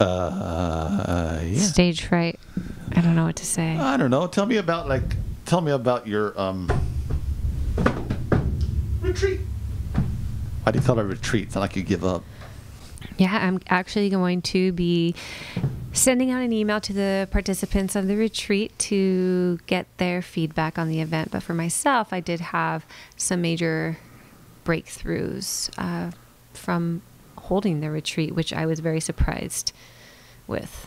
Uh, yeah. Stage fright. I don't know what to say. I don't know. Tell me about like. Tell me about your um. Retreat. Why do you call it a retreat? It's not like you give up. Yeah, I'm actually going to be sending out an email to the participants of the retreat to get their feedback on the event. But for myself, I did have some major breakthroughs uh, from holding the retreat, which I was very surprised with.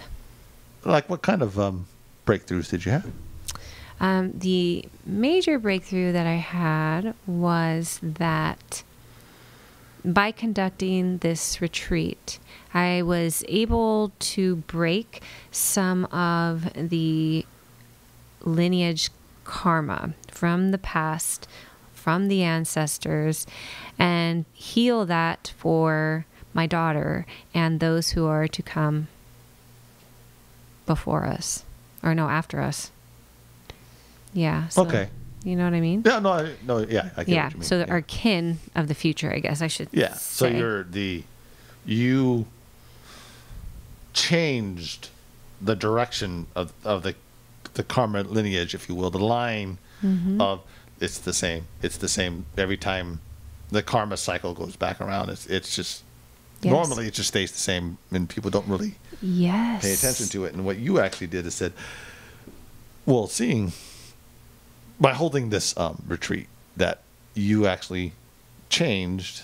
Like, what kind of um, breakthroughs did you have? Um, the major breakthrough that I had was that by conducting this retreat, I was able to break some of the lineage karma from the past, from the ancestors, and heal that for my daughter and those who are to come before us, or no, after us. Yeah. So, Okay. You know what I mean? Yeah, no, I, no, yeah, yeah. what you mean. So yeah. our kin of the future, I guess I should. Yeah. So say. you're the you changed the direction of, of the the karma lineage, if you will, the line Mm-hmm. of it's the same. It's the same every time the karma cycle goes back around. It's it's just Yes. normally it just stays the same, and people don't really Yes. pay attention to it. And what you actually did is said, well, seeing by holding this um, retreat that you actually changed,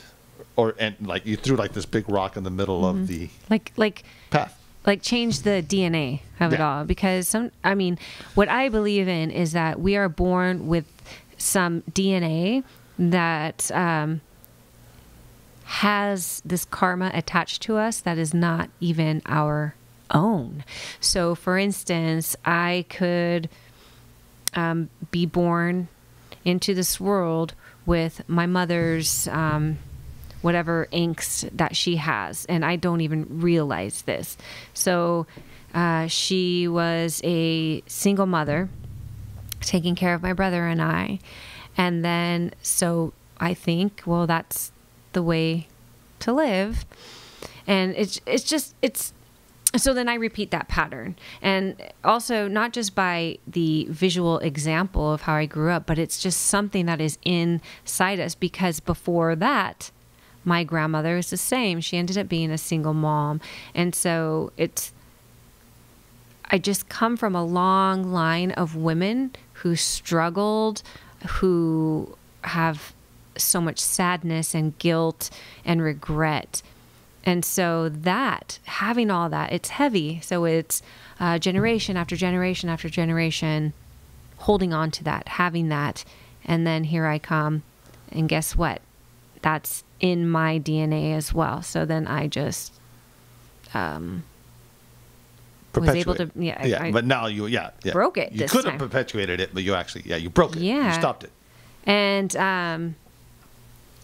or and like you threw like this big rock in the middle Mm-hmm. of the Like like path. like change the DNA of it all because some I mean what I believe in is that we are born with some DNA that um, has this karma attached to us that is not even our own. So, for instance, I could um, be born into this world with my mother's um, whatever angst that she has, and I don't even realize this. So, uh, she was a single mother taking care of my brother and I. And then, so I think, well, that's the way to live. And it's, it's just, it's, so then I repeat that pattern. And also, not just by the visual example of how I grew up, but it's just something that is inside us because before that, my grandmother was the same. She ended up being a single mom. And so it's, I just come from a long line of women who struggled, who have so much sadness and guilt and regret. And so that, having all that, it's heavy. So it's uh, generation after generation after generation holding on to that, having that. And then here I come. And guess what? That's in my DNA as well. So then I just um, was able to, yeah, yeah, I- but now you, yeah, yeah. broke it You could have perpetuated it, but you actually, yeah, you broke it. Yeah. you stopped it. And um,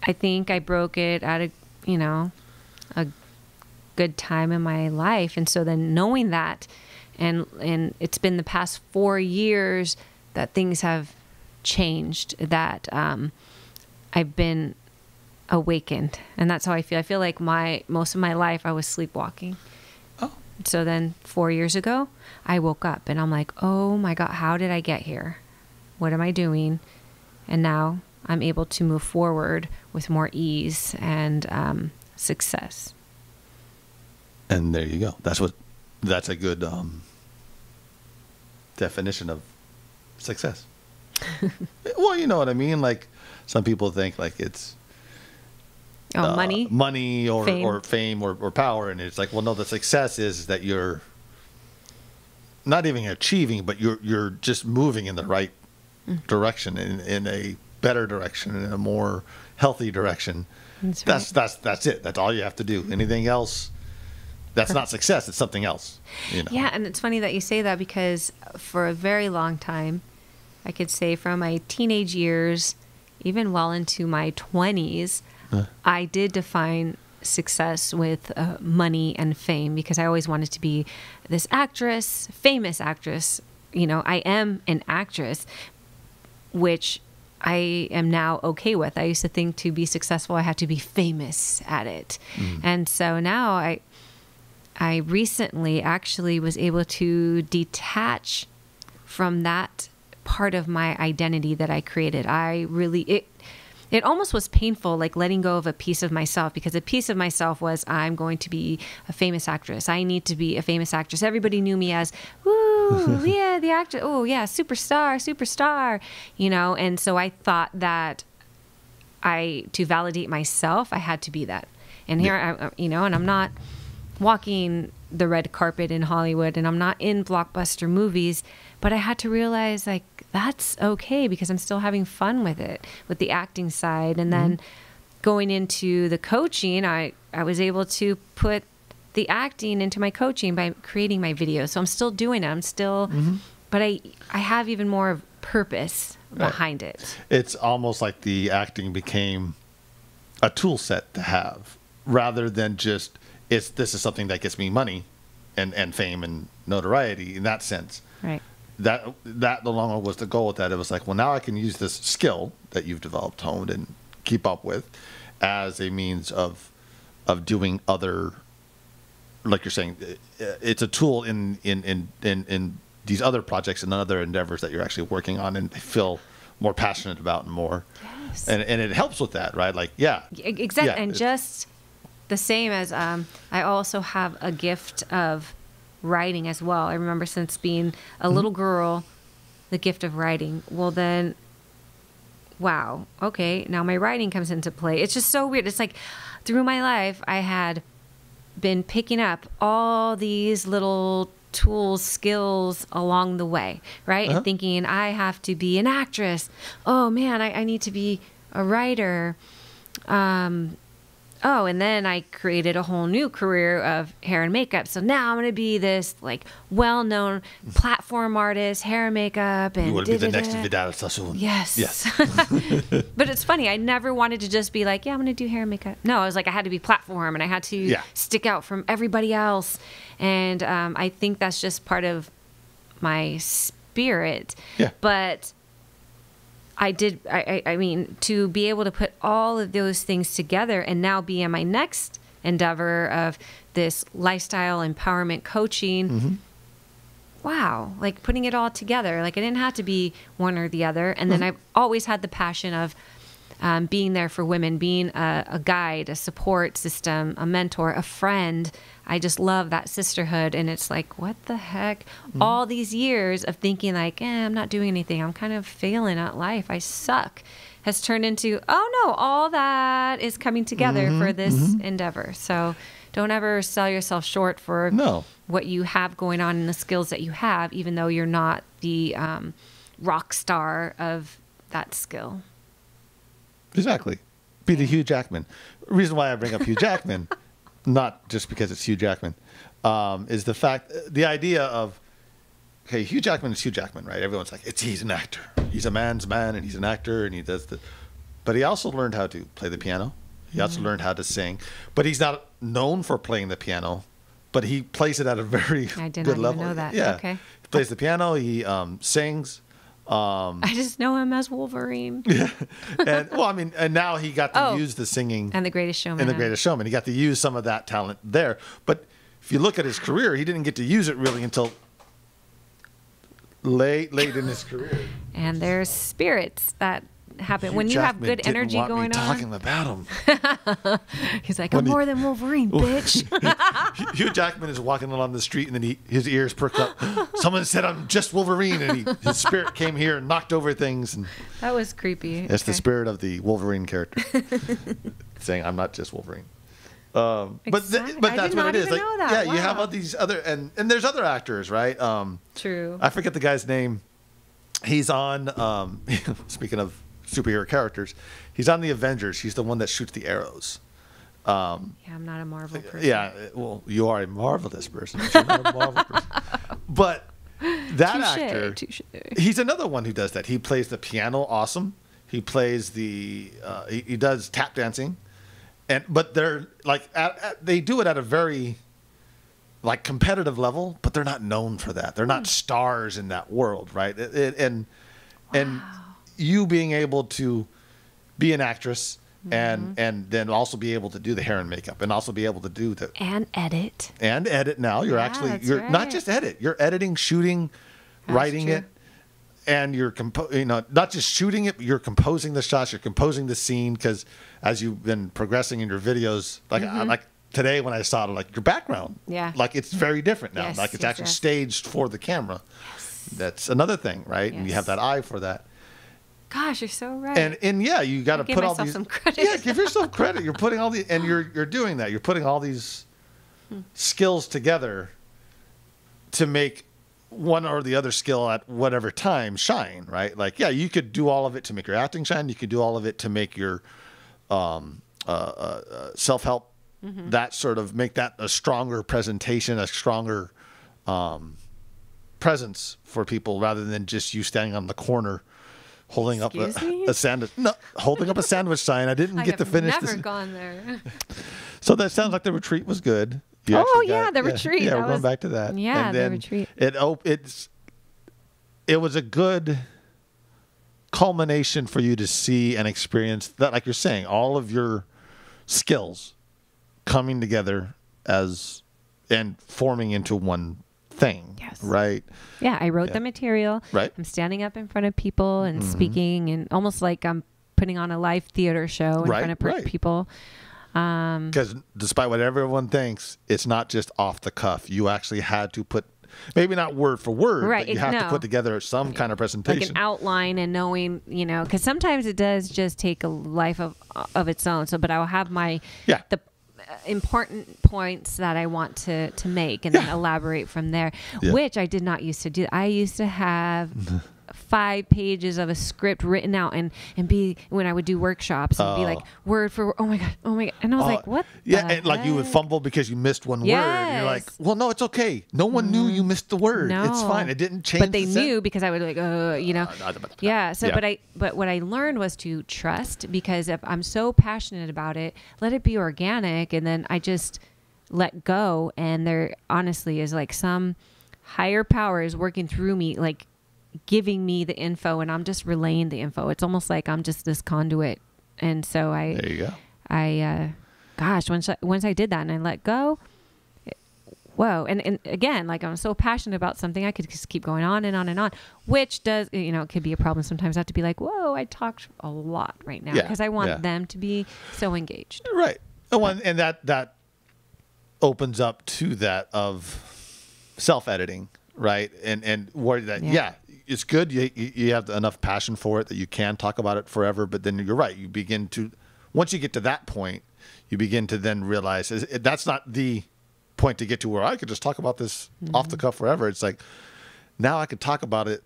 I think I broke it at a, you know, a good time in my life. And so then knowing that, and and it's been the past four years that things have changed. That um, I've been awakened, and that's how I feel. I feel like my most of my life I was sleepwalking. Oh. So then four years ago, I woke up and I'm like, oh my God, how did I get here? What am I doing? And now I'm able to move forward with more ease and um, success. And there you go. That's what. That's a good um, definition of success. well, you know what I mean. Like some people think like it's Oh, uh, money. money or Fame. or fame or, or power, and it's like, well, no, the success is that you're not even achieving, but you're you're just moving in the right Mm. direction, in in a better direction, in a more healthy direction. That's That's that's that's it. That's all you have to do. Anything else, that's not success. It's something else. You know? Yeah, and it's funny that you say that because for a very long time, I could say from my teenage years, even well into my 20s, Huh. I did define success with uh, money and fame because I always wanted to be this actress, famous actress. You know, I am an actress, which I am now okay with. I used to think to be successful, I had to be famous at it. Mm. And so now I, I recently actually was able to detach from that part of my identity that I created. I really it it almost was painful like letting go of a piece of myself because a piece of myself was I'm going to be a famous actress. I need to be a famous actress. Everybody knew me as woo, yeah, the actor. Oh, yeah, superstar, superstar, you know, and so I thought that I to validate myself, I had to be that. And here I uh, you know, and I'm not walking the red carpet in Hollywood and I'm not in blockbuster movies, but I had to realize like that's okay because I'm still having fun with it, with the acting side. And then going into the coaching, I, I was able to put the acting into my coaching by creating my videos. So I'm still doing it. I'm still, mm-hmm. but I, I have even more of purpose behind it. It's almost like the acting became a tool set to have rather than just it's this is something that gets me money and, and fame and notoriety in that sense. Right. That that no longer was the goal with that. It was like, well now I can use this skill that you've developed, honed and keep up with as a means of of doing other like you're saying, uh, it's a tool in in in in, in these other projects and other endeavors that you're actually working on and feel more passionate about and more. Yes. And and it helps with that, right? Like, yeah, Exactly. Yeah, and just the same as um, I also have a gift of writing as well. I remember since being a Mm-hmm. little girl, the gift of writing. Well, then, wow, okay, now my writing comes into play. It's just so weird. It's like through my life, I had been picking up all these little tools, skills along the way, right? Uh-huh. And thinking I have to be an actress. Oh man, I, I need to be a writer. Um, oh, and then I created a whole new career of hair and makeup. So now I'm going to be this like well-known platform artist, hair and makeup, and you want to be the next. Vidal Sassoon. Yes. Yes. but it's funny. I never wanted to just be like, yeah, I'm going to do hair and makeup. No, I was like, I had to be platform and I had to Yeah. stick out from everybody else. And um, I think that's just part of my spirit. Yeah. But I did, I, I, I mean, to be able to put all of those things together and now be in my next endeavor of this lifestyle empowerment coaching mm-hmm. wow, like putting it all together. Like I didn't have to be one or the other. And then mm-hmm. I've always had the passion of um, being there for women, being a, a guide, a support system, a mentor, a friend. I just love that sisterhood. And it's like, what the heck? All these years of thinking, like, eh, I'm not doing anything. I'm kind of failing at life. I suck. Has turned into, oh no, all that is coming together for this endeavor. So don't ever sell yourself short for No. what you have going on and the skills that you have, even though you're not the um, rock star of that skill. Exactly. Be the Hugh Jackman. Reason why I bring up Hugh Jackman, not just because it's Hugh Jackman, um, is the fact, the idea of, okay, Hugh Jackman is Hugh Jackman, right? Everyone's like, it's he's an actor. He's a man's man, and he's an actor, and he does the. But he also learned how to play the piano. He also learned how to sing, but he's not known for playing the piano. But he plays it at a very I did good not even level. know that. Yeah, Okay. he plays the piano. He um, sings. Um, I just know him as Wolverine and well, I mean, and now he got to Oh. use the singing and the Greatest Showman. in The Greatest Showman. He got to use some of that talent there. But if you look at his career, he didn't get to use it really until late, late in his career. And there's spirits that happen Hugh when you have Jackman good didn't energy going talking on. about him. He's like, I'm he- more than Wolverine, bitch. Hugh Jackman is walking along the street and then he, his ears perk up. Someone said, I'm just Wolverine. And he, his spirit came here and knocked over things. And that was creepy. It's the spirit of the Wolverine character saying, "I'm not just Wolverine." Um, but th- but that's what it is. Like, yeah, you have all these other and and there's other actors, right? Um, True. I forget the guy's name. He's on. Um, speaking of superhero characters, he's on the Avengers. He's the one that shoots the arrows. Um, yeah, I'm not a Marvel person. yeah, well, you are a marvelous person. but You're not a Marvel person. But that Touche, actor, touche. he's another one who does that. He plays the piano awesome. He plays the uh, he, he does tap dancing, and but they're like at, at, they do it at a very like competitive level, but they're not known for that. They're not stars in that world, right? It, it- and and you being able to be an actress, and and then also be able to do the hair and makeup and also be able to do the And edit. and edit now. You're Yeah, actually you're not just edit. You're editing shooting That's writing true. it. And you're compo- you know not just shooting it but you're composing the shots. You're composing the scene because as you've been progressing in your videos like I, like today when i saw it like your background Mm-hmm. Yeah. like it's very different now. Yes, like it's yes, actually yes. staged for the camera. That's another thing right? And you have that eye for that Gosh, you're so right. and and yeah, you got to put all these. some credit. Yeah, give yourself credit. You're putting all the and you're you're doing that. You're putting all these Hmm. skills together to make one or the other skill at whatever time shine. Right? Like yeah, you could do all of it to make your acting shine. You could do all of it to make your um, uh, uh, uh, self help. Mm-hmm. That sort of make that a stronger presentation, a stronger um, presence for people rather than just you standing on the corner holding up a, a sandwich no holding up a sandwich sign i didn't I get to finish never this gone there. so that sounds like the retreat was good You Oh, yeah, the retreat. yeah That we're going back to that yeah, and the retreat. it it's it was a good culmination for you to see and experience that like you're saying all of your skills coming together as and forming into one thing Yes. right Yeah, I wrote Yeah. the material. Right. I'm standing up in front of people and Mm-hmm. speaking, and almost like I'm putting on a live theater show in Right, front of per- right. people. Um, Because despite what everyone thinks, it's not just off the cuff. You actually had to put, maybe not word for word, Right, but you have to put together some kind of presentation, like an outline and knowing, you know, because sometimes it does just take a life of of its own. So, but I'll have my Yeah. the Uh, important points that I want to to make and then elaborate from there, Yeah. which I did not used to do. I used to have five pages of a script written out and and be when I would do workshops and be Oh. like word for oh my god oh my god and I was Oh, like what Yeah, and like you would fumble because you missed one word. And you're like, well, no, it's okay. No one knew you mm. missed the word. no. It's fine. It didn't change. but they the knew because I would like, uh, you know, no, but- yeah. Uh, so, yeah. but I, but what I learned was to trust because if I'm so passionate about it, let it be organic, and then I just let go. And there, honestly, is like some higher power is working through me, like giving me the info, and I'm just relaying the info. It's almost like I'm just this conduit, and so I, There you go. I, uh, gosh, once I, once I did that and I let go, whoa. And, and again, like I'm so passionate about something, I could just keep going on and on and on, which does, you know, it could be a problem sometimes. I have to be like, whoa, I talked a lot right now Yeah, because I want yeah. them to be so engaged. Right. And, one, and that that opens up to that of self editing, right? And and where that yeah. Yeah. It's good. You you have enough passion for it that you can talk about it forever. But then you're right. You begin to once you get to that point, you begin to then realize that's not the point to get to where I could just talk about this mm-hmm. off the cuff forever. It's like now I could talk about it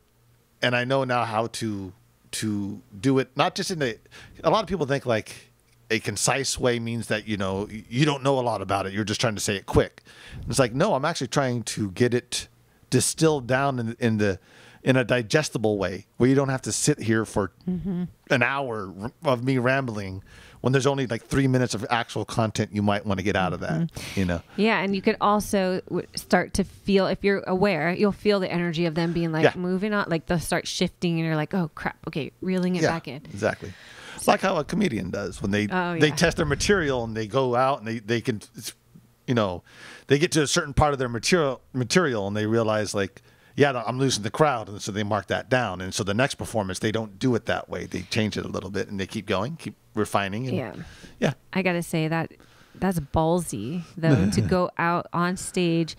and I know now how to to do it not just in a a lot of people think like a concise way means that you know you don't know a lot about it you're just trying to say it quick it's like no I'm actually trying to get it distilled down in, in the in a digestible way where you don't have to sit here for mm-hmm. an hour of me rambling when there's only like three minutes of actual content you might want to get out of that mm-hmm. you know Yeah, and you could also start to feel if you're aware, you'll feel the energy of them being like Yeah. moving on, like they'll start shifting, and you're like, oh crap, okay, reeling it back in. Exactly. It's like how a comedian does when they Oh, they test their material and they go out and they, they can you know they get to a certain part of their material material and they realize like yeah I'm losing the crowd and so they mark that down and so the next performance they don't do it that way they change it a little bit and they keep going keep refining and Yeah. yeah I gotta say that that's ballsy though to go out on stage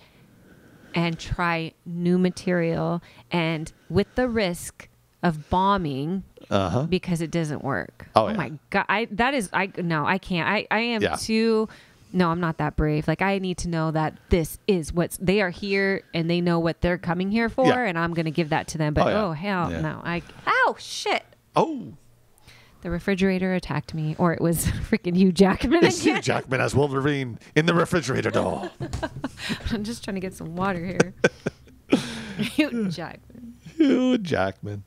and try new material and with the risk of bombing uh-huh because it doesn't work. Oh, yeah. my god, I that is I no, I can't. I I am Yeah. too no, I'm not that brave. Like I need to know that this is what's they are here and they know what they're coming here for, Yeah. and I'm going to give that to them. But oh, Oh, hell Yeah. no! I oh shit! Oh, The refrigerator attacked me, or it was freaking Hugh Jackman it's Hugh. Jackman as Wolverine in the refrigerator doll. I'm just trying to get some water here. Hugh Jackman. Hugh Jackman.